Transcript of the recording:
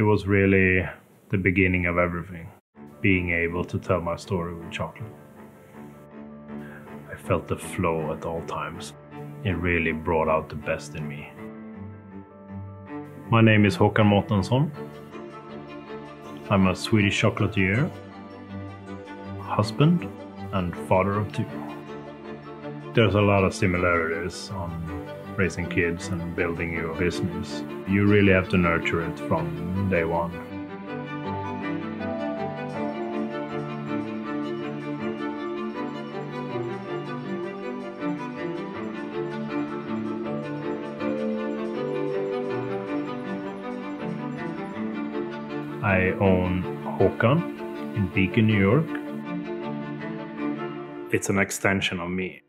It was really the beginning of everything, being able to tell my story with chocolate. I felt the flow at all times. It really brought out the best in me. My name is Håkan Mårtensson. I'm a Swedish chocolatier, husband, and father of two. There's a lot of similarities on raising kids and building your business. You really have to nurture it from day one. I own Håkan in Beacon, New York. It's an extension of me.